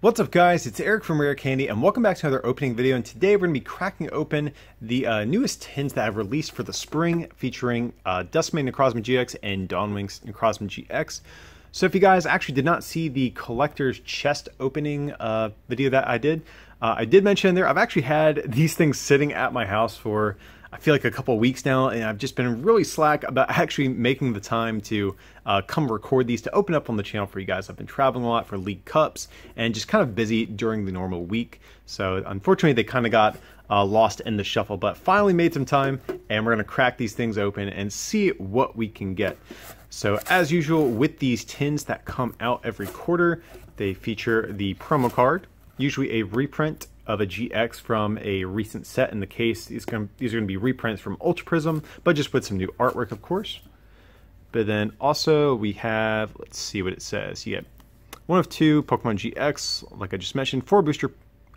What's up guys, it's Eric from Rare Candy and welcome back to another opening video and today we're going to be cracking open the uh, newest tins that I've released for the spring featuring uh, Duskmane Necrozma GX and Dawnwings Necrozma GX. So if you guys actually did not see the collector's chest opening uh, video that I did, uh, I did mention there I've actually had these things sitting at my house for I feel like a couple weeks now, and I've just been really slack about actually making the time to uh, come record these to open up on the channel for you guys. I've been traveling a lot for League Cups and just kind of busy during the normal week. So unfortunately, they kind of got uh, lost in the shuffle, but finally made some time, and we're going to crack these things open and see what we can get. So as usual, with these tins that come out every quarter, they feature the promo card, usually a reprint of a GX from a recent set in the case. These, these are going to be reprints from Ultra Prism, but just with some new artwork, of course. But then also we have, let's see what it says. You get one of two Pokemon GX, like I just mentioned, four booster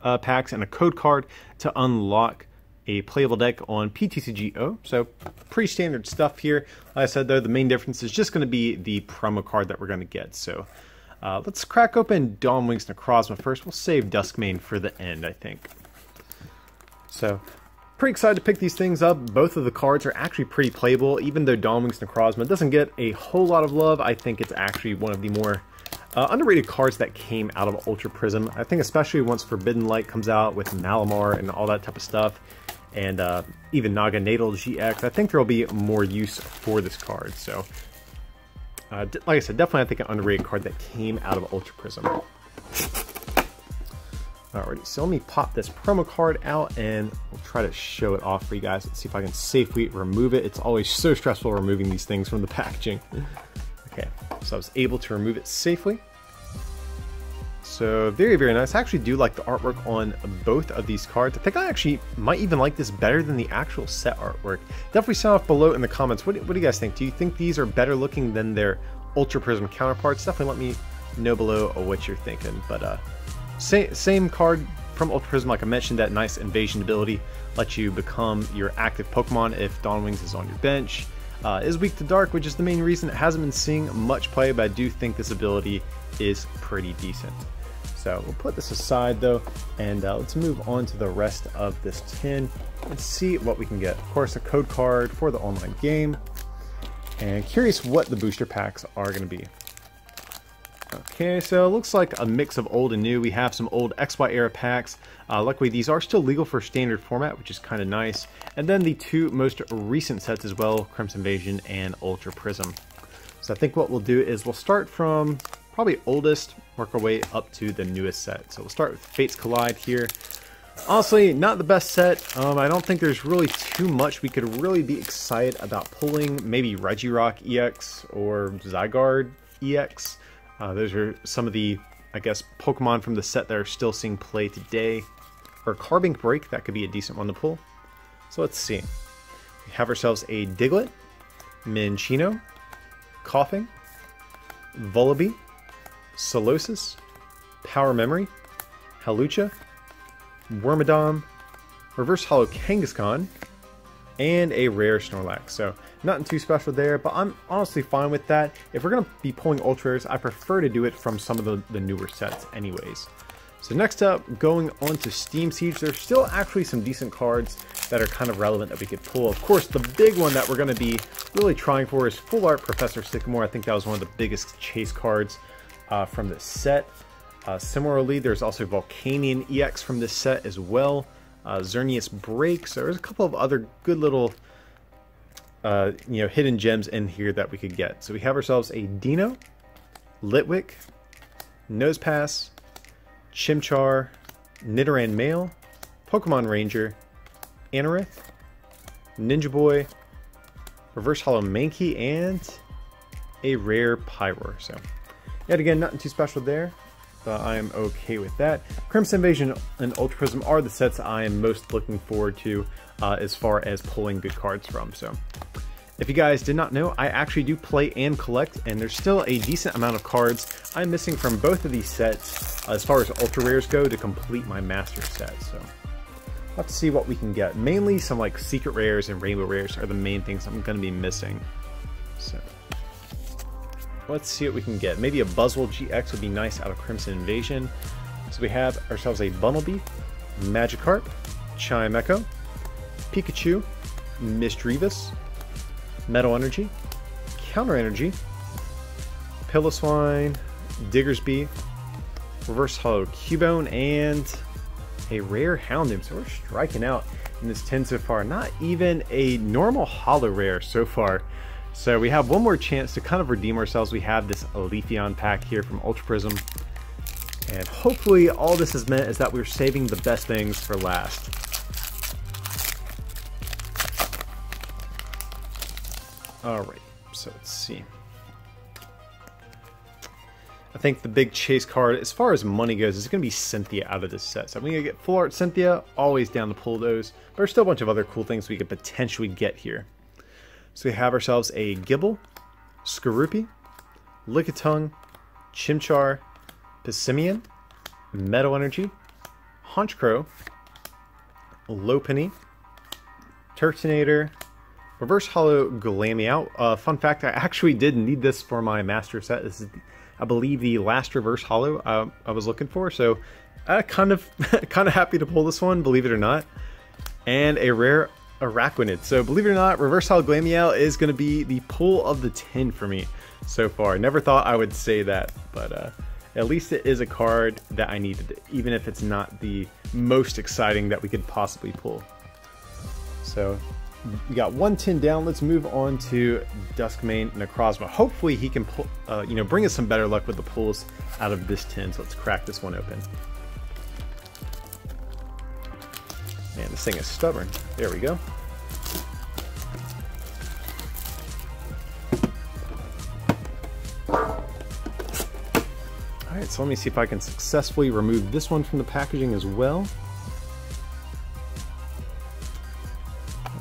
uh, packs, and a code card to unlock a playable deck on PTCGO. So pretty standard stuff here. Like I said though, the main difference is just going to be the promo card that we're going to get. So uh, let's crack open Dawnwings Necrozma first. We'll save Duskmane for the end, I think. So, pretty excited to pick these things up. Both of the cards are actually pretty playable, even though Dawnwings Necrozma doesn't get a whole lot of love. I think it's actually one of the more uh, underrated cards that came out of Ultra Prism. I think especially once Forbidden Light comes out with Malamar and all that type of stuff, and uh, even Naganadel GX, I think there will be more use for this card. So uh, like I said, definitely I think an underrated card that came out of Ultra Prism. Alrighty, so let me pop this promo card out and we'll try to show it off for you guys. Let's see if I can safely remove it. It's always so stressful removing these things from the packaging. Okay, so I was able to remove it safely. So very, very nice. I actually do like the artwork on both of these cards. I think I actually might even like this better than the actual set artwork. Definitely sound off below in the comments. What, what do you guys think? Do you think these are better looking than their Ultra Prism counterparts? Definitely let me know below what you're thinking. But uh, same, same card from Ultra Prism, like I mentioned, that nice invasion ability lets you become your active Pokemon if Dawnwings is on your bench. Uh, is weak to dark, which is the main reason it hasn't been seeing much play, but I do think this ability is pretty decent. So we'll put this aside though, and uh, let's move on to the rest of this tin and see what we can get. Of course, a code card for the online game, and curious what the booster packs are going to be. Okay, so it looks like a mix of old and new. We have some old XY era packs. Uh, luckily, these are still legal for standard format, which is kind of nice. And then the two most recent sets as well, Crimson Invasion and Ultra Prism. So I think what we'll do is we'll start from probably oldest, work our way up to the newest set. So we'll start with Fates Collide here. Honestly, not the best set. Um, I don't think there's really too much we could really be excited about pulling. Maybe Regirock EX or Zygarde EX. Uh, those are some of the, I guess, Pokemon from the set that are still seeing play today. Or Carbink Break, that could be a decent one to pull. So let's see. We have ourselves a Diglett, Minccino, Koffing, Vullaby, Solosis, Power Memory, Hawlucha, Wormadam, Reverse Hollow Kangaskhan, and a rare Snorlax. So nothing too special there, but I'm honestly fine with that. If we're going to be pulling Ultra Rares, I prefer to do it from some of the, the newer sets anyways. So next up, going on to Steam Siege, there's still actually some decent cards that are kind of relevant that we could pull. Of course, the big one that we're going to be really trying for is Full Art Professor Sycamore. I think that was one of the biggest chase cards uh, from this set. Uh, similarly, there's also Volcanion EX from this set as well. Uh, Xerneas Break. So there's a couple of other good little, uh, you know, hidden gems in here that we could get. So we have ourselves a Deino, Litwick, Nosepass, Chimchar, Nidoran Male, Pokemon Ranger, Anorith, Ninja Boy, Reverse Hollow Mankey, and a rare Pyroar. So Yet again, nothing too special there, but I am okay with that. Crimson Invasion and Ultra Prism are the sets I am most looking forward to uh, as far as pulling good cards from. So, if you guys did not know, I actually do play and collect, and there's still a decent amount of cards I'm missing from both of these sets as far as Ultra Rares go to complete my Master set. So, we'll see what we can get. Mainly some like Secret Rares and Rainbow Rares are the main things I'm going to be missing. So. Let's see what we can get. Maybe a Buzzwole GX would be nice out of Crimson Invasion. So we have ourselves a Bunnelby, Magikarp, Chimecho, Pikachu, Misdreavus, Metal Energy, Counter Energy, Piloswine, Diggersby, Reverse Hollow Cubone, and a rare Houndoom. So we're striking out in this 10 so far. Not even a normal Hollow Rare so far. So we have one more chance to kind of redeem ourselves. We have this Leafeon pack here from Ultra Prism. And hopefully all this has meant is that we're saving the best things for last. Alright, so let's see. I think the big chase card, as far as money goes, is going to be Cynthia out of this set. So I'm going to get full art Cynthia, always down to pull those. But there's still a bunch of other cool things we could potentially get here. So we have ourselves a Gible, Skorupi, Lickitung, Chimchar, Passimian, Metal Energy, Honchkrow, Lopunny, Turtonator, Reverse Hollow Glameow. Uh, fun fact, I actually did need this for my master set. This is, I believe, the last Reverse Hollow uh, I was looking for, so uh, kind of kind of happy to pull this one, believe it or not. And a rare Araquanid. So believe it or not, Reverse Hollow Glameow is going to be the pull of the 10 for me so far. Never thought I would say that, but uh, at least it is a card that I needed, even if it's not the most exciting that we could possibly pull. So we got one tin down. Let's move on to Duskmane Necrozma. Hopefully he can pull, uh, you know, bring us some better luck with the pulls out of this tin. So let's crack this one open. Man, this thing is stubborn. There we go. Alright, so let me see if I can successfully remove this one from the packaging as well.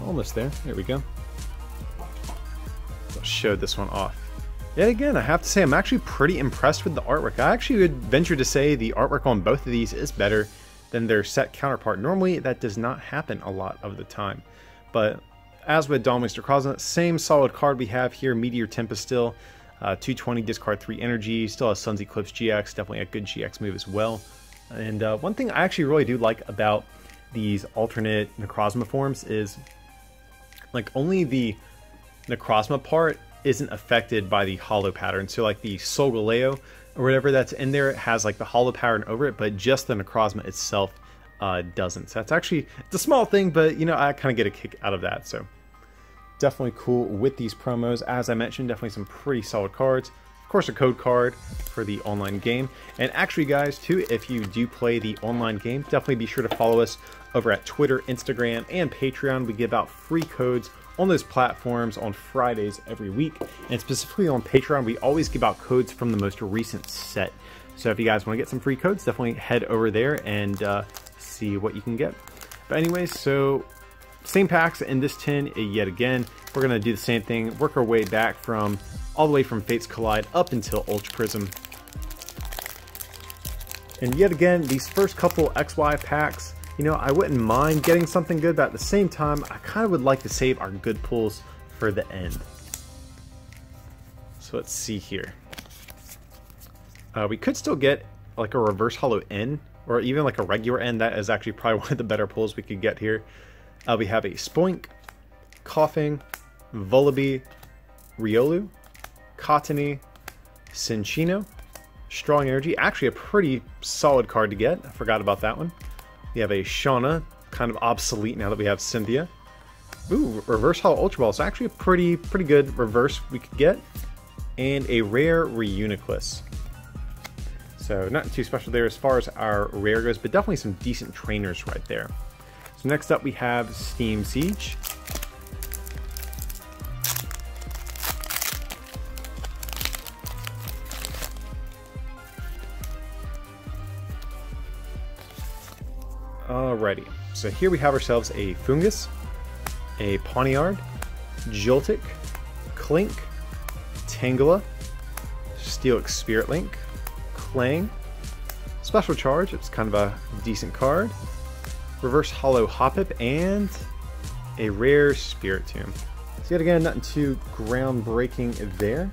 Almost there. There we go. I'll show this one off. Yet again, I have to say I'm actually pretty impressed with the artwork. I actually would venture to say the artwork on both of these is better than their set counterpart. Normally, that does not happen a lot of the time. But as with Dawnwing Necrozma, same solid card we have here, Meteor Tempest still. Uh, 220 discard 3 energy, still has Sun's Eclipse GX, definitely a good GX move as well. And uh, one thing I actually really do like about these alternate Necrozma forms is like only the Necrozma part isn't affected by the hollow pattern. So like the Solgaleo or whatever that's in there it has like the hollow pattern over it, but just the Necrozma itself uh, doesn't. So that's actually, it's a small thing, but you know, I kind of get a kick out of that. So definitely cool with these promos. As I mentioned, definitely some pretty solid cards. Of course, a code card for the online game. And actually, guys, too, if you do play the online game, definitely be sure to follow us over at Twitter, Instagram, and Patreon. We give out free codes on those platforms on Fridays every week. And specifically on Patreon, we always give out codes from the most recent set. So if you guys want to get some free codes, definitely head over there and uh, see what you can get. But anyways, so same packs in this tin yet again. We're going to do the same thing, work our way back from all the way from Fates Collide up until Ultra Prism. And yet again, these first couple XY packs, you know, I wouldn't mind getting something good, but at the same time, I kind of would like to save our good pulls for the end. So let's see here. Uh, we could still get like a reverse hollow N, or even like a regular N. That is actually probably one of the better pulls we could get here. Uh, we have a Spoink, Koffing, Vullaby, Riolu, Cottonee, Cinccino, Strong Energy. Actually a pretty solid card to get. I forgot about that one. We have a Shauna, kind of obsolete now that we have Cynthia. Ooh, Reverse Hollow Ultra Ball. It's actually a pretty, pretty good reverse we could get. And a rare Reuniclus. So not too special there as far as our rare goes, but definitely some decent trainers right there. So next up we have Steam Siege. Alrighty, so here we have ourselves a Foongus, a Pawniard, Joltik, Klink, Tangela, Steelix Spirit Link, Klang, Special Charge, it's kind of a decent card, Reverse Hollow Hoppip, and a rare Spiritomb. So yet again, nothing too groundbreaking there.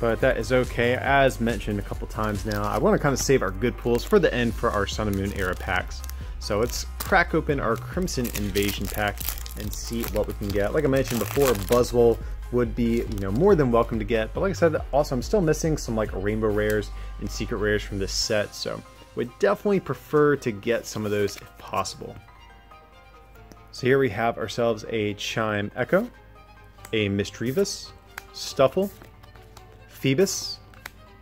But that is okay. As mentioned a couple times now, I want to kind of save our good pulls for the end for our Sun and Moon era packs. So let's crack open our Crimson Invasion pack and see what we can get. Like I mentioned before, Buzzwole would be, you know, more than welcome to get. But like I said, also I'm still missing some like rainbow rares and secret rares from this set. So would definitely prefer to get some of those if possible. So here we have ourselves a Chimecho, a Misdreavus, Stufful, Feebas,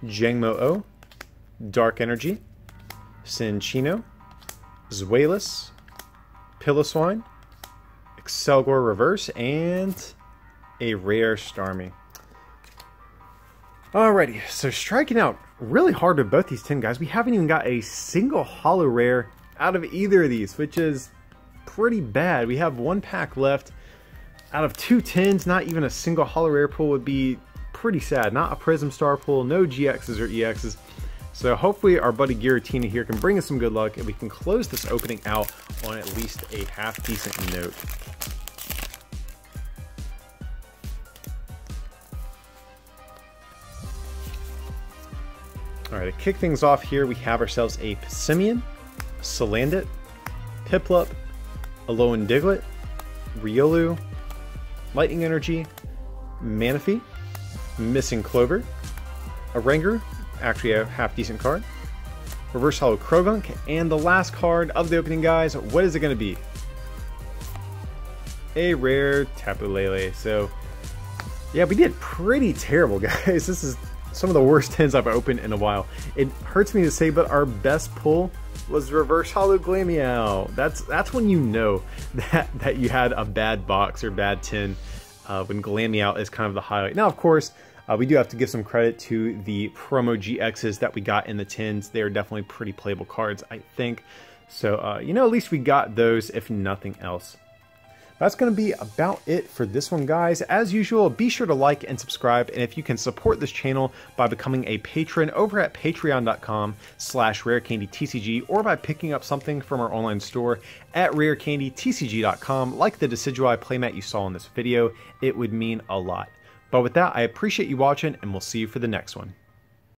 Jangmo-O, oh, Dark Energy, Cinccino, Zweilous, Piloswine, Accelgor Reverse, and a rare Starmie. Alrighty, so striking out really hard with both these 10 guys. We haven't even got a single holo rare out of either of these, which is pretty bad. We have one pack left. Out of two two tens, not even a single holo rare pull would be pretty sad. Not a Prism Star pull, no GXs or EXs. So hopefully our buddy Giratina here can bring us some good luck and we can close this opening out on at least a half decent note. All right, to kick things off here, we have ourselves a Passimian, Salandit, Piplup, Alolan Diglett, Riolu, Lightning Energy, Manaphy, Missing Clover, a Ranger, actually a half decent card, Reverse Holo Croagunk, and the last card of the opening, guys, what is it going to be? A rare Tapu Lele. So, yeah, we did pretty terrible, guys. This is some of the worst tins I've opened in a while. It hurts me to say, but our best pull was Reverse Holo Glameow. That's that's when you know that that you had a bad box or bad tin uh, when out is kind of the highlight. Now, of course, uh, we do have to give some credit to the promo GXs that we got in the tins. They are definitely pretty playable cards, I think. So, uh, you know, at least we got those, if nothing else. That's going to be about it for this one, guys. As usual, be sure to like and subscribe, and if you can support this channel by becoming a patron over at patreon.com slash rarecandytcg or by picking up something from our online store at rarecandytcg.com, like the Decidueye playmat you saw in this video, it would mean a lot. But with that, I appreciate you watching, and we'll see you for the next one.